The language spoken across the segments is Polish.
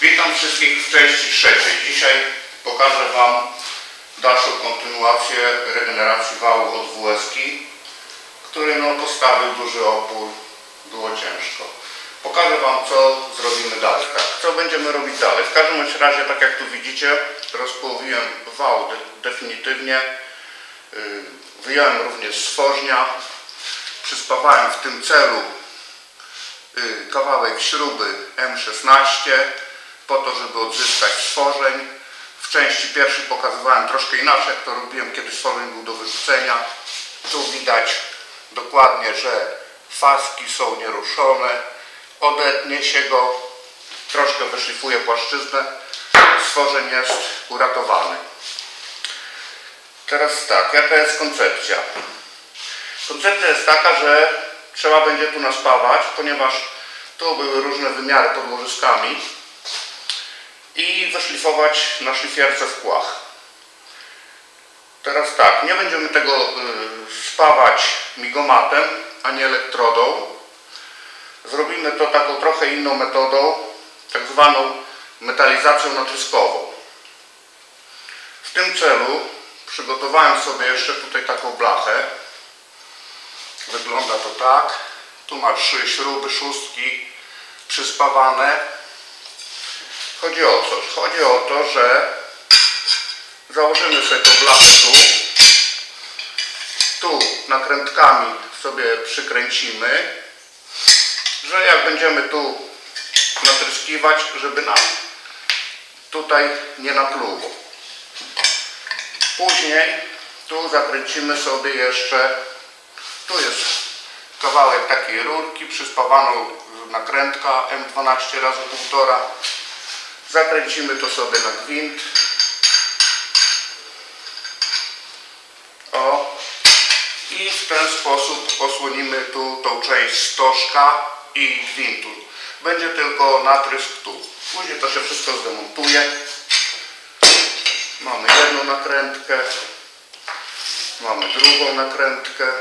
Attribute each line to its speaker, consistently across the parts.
Speaker 1: Witam wszystkich w części trzeciej. Dzisiaj pokażę Wam dalszą kontynuację regeneracji wału od WSK, który no, postawił duży opór, było ciężko. Pokażę Wam co zrobimy dalej. Tak, co będziemy robić dalej. W każdym razie, tak jak tu widzicie, rozpołowiłem wał de definitywnie. Yy, Wyjąłem również stworznia. Przyspawałem w tym celu y, kawałek śruby M16 po to, żeby odzyskać stworzeń. W części pierwszej pokazywałem troszkę inaczej, jak to robiłem, kiedy stworzeń był do wyrzucenia. Tu widać dokładnie, że faski są nieruszone. Odetnie się go, troszkę wyszlifuje płaszczyznę. Stworzeń jest uratowany. Teraz tak, jaka jest koncepcja? Koncepcja jest taka, że trzeba będzie tu naspawać, ponieważ tu były różne wymiary podłożyskami i wyszlifować na szlifierce w płach. Teraz tak, nie będziemy tego y, spawać migomatem ani elektrodą. Zrobimy to taką trochę inną metodą, tak zwaną metalizacją natryskową. W tym celu przygotowałem sobie jeszcze tutaj taką blachę. Wygląda to tak. Tu ma trzy śruby, szóstki przyspawane. Chodzi o co? Chodzi o to, że założymy sobie tą blachę tu. Tu nakrętkami sobie przykręcimy, że jak będziemy tu natryskiwać, żeby nam tutaj nie napluło. Później tu zakręcimy sobie jeszcze, tu jest kawałek takiej rurki przyspawaną nakrętka M12 razy 1,5 zakręcimy to sobie na gwint. O. I w ten sposób osłonimy tu tą część stożka i gwintu. Będzie tylko natrysk tu. Później to się wszystko zdemontuje. Mamy jedną nakrętkę. Mamy drugą nakrętkę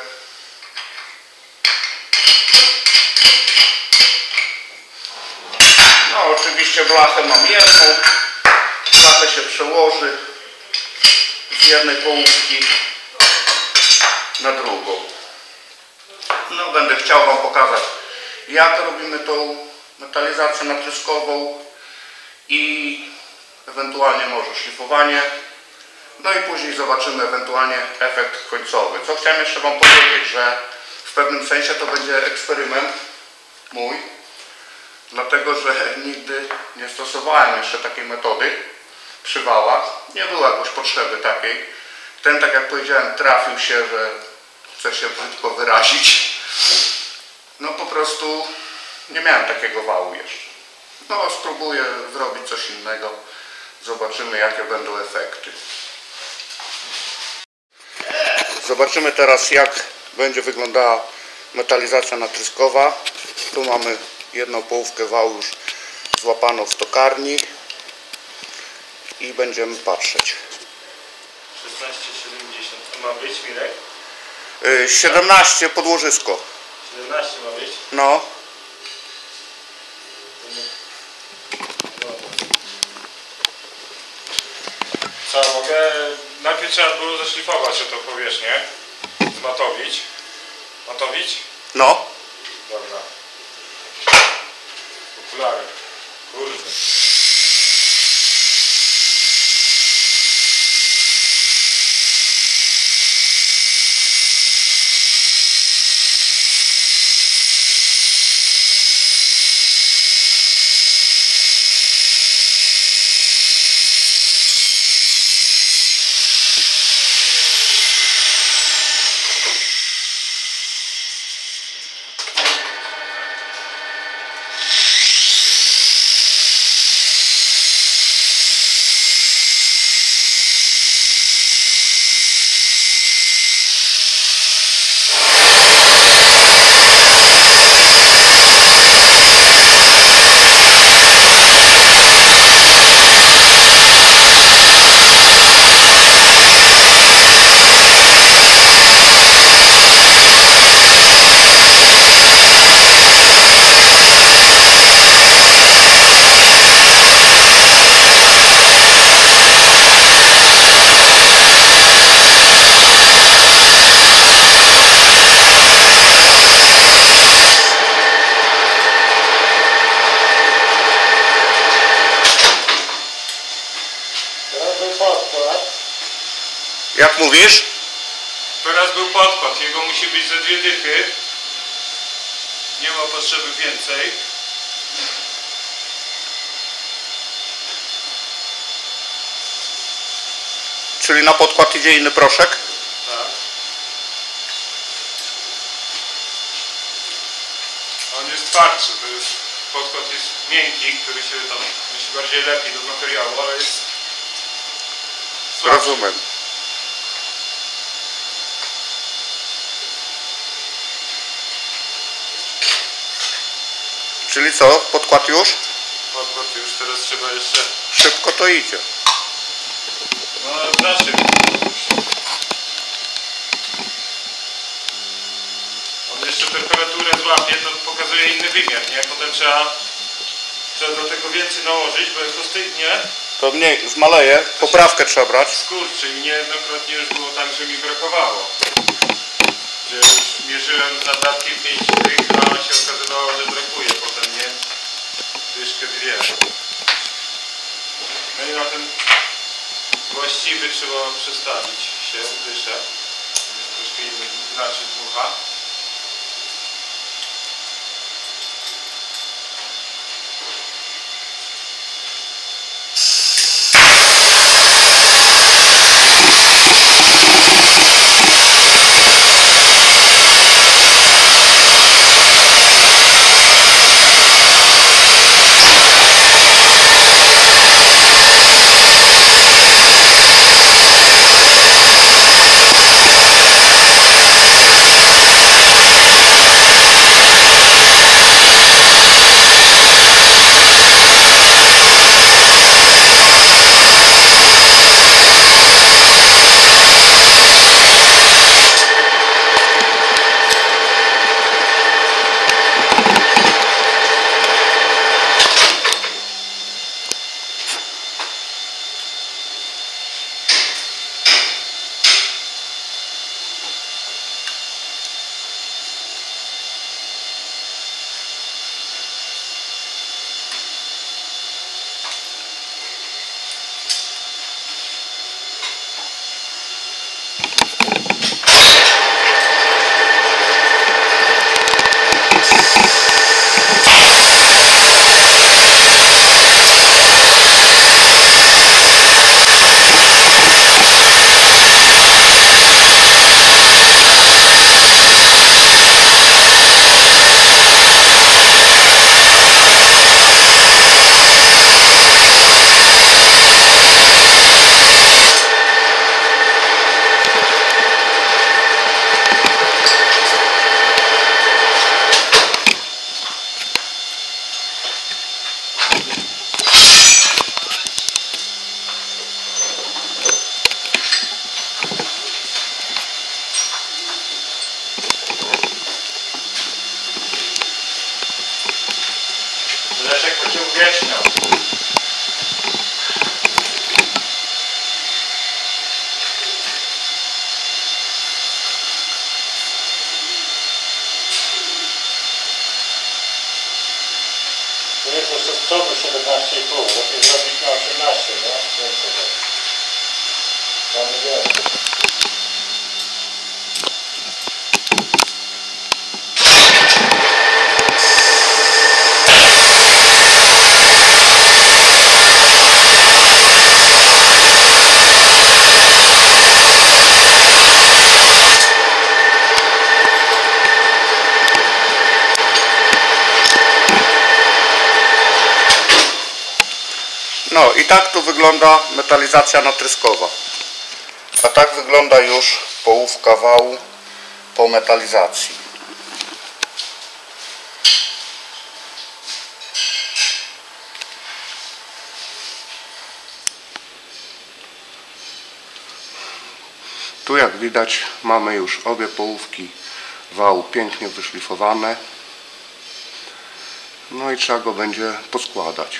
Speaker 1: No oczywiście blachę mam jedną. Blachę się przełoży z jednej połówki na drugą. No będę chciał Wam pokazać jak robimy tą metalizację natryskową i ewentualnie może szlifowanie. No i później zobaczymy ewentualnie efekt końcowy. Co chciałem jeszcze Wam powiedzieć, że w pewnym sensie to będzie eksperyment mój dlatego że nigdy nie stosowałem jeszcze takiej metody przy wałach. Nie było jakoś potrzeby takiej. Ten, tak jak powiedziałem, trafił się, że chcę się brzydko wyrazić. No po prostu nie miałem takiego wału jeszcze. No spróbuję zrobić coś innego. Zobaczymy jakie będą efekty. Zobaczymy teraz jak będzie wyglądała metalizacja natryskowa. Tu mamy jedną połówkę wału już złapano w tokarni i będziemy patrzeć.
Speaker 2: 16,70 to ma być, Mirek?
Speaker 1: Yy, 17 podłożysko.
Speaker 2: 17 ma być?
Speaker 1: No,
Speaker 2: Co, mogę... Najpierw trzeba było zaszlifować o tą powierzchnię. Zmatowić. Matowić?
Speaker 1: no.
Speaker 2: who is
Speaker 1: Grüße. Mówisz?
Speaker 2: Teraz był podkład, jego musi być ze dwie dychy. Nie ma potrzeby więcej.
Speaker 1: Czyli na podkład idzie inny proszek?
Speaker 2: Tak. On jest twardszy, to jest podkład jest miękki, który się tam myśli bardziej lepi do materiału, ale jest.
Speaker 1: Rozumiem. Czyli co? Podkład już?
Speaker 2: Podkład już teraz trzeba jeszcze.
Speaker 1: Szybko to idzie.
Speaker 2: No znaczy. On jeszcze temperaturę złapie, to pokazuje inny wymiar, nie? Potem trzeba, trzeba do tego więcej nałożyć, bo jak to stygnie,
Speaker 1: To mniej, zmaleje. Poprawkę trzeba brać.
Speaker 2: skurczy i niejednokrotnie już było tak, że mi brakowało. Że już mierzyłem za datki 5 tych, a się okazywało, że brakuje? Dyszkę dwie. No i na ten właściwy trzeba przestawić się, dyszę. Troszkę inaczej dmucha. To
Speaker 3: z przodu 17,5, lepiej zrobić na 18, nie? Więcej tak. Mamy więcej.
Speaker 1: No i tak tu wygląda metalizacja natryskowa. A tak wygląda już połówka wału po metalizacji. Tu jak widać mamy już obie połówki wału pięknie wyszlifowane. No i trzeba go będzie poskładać.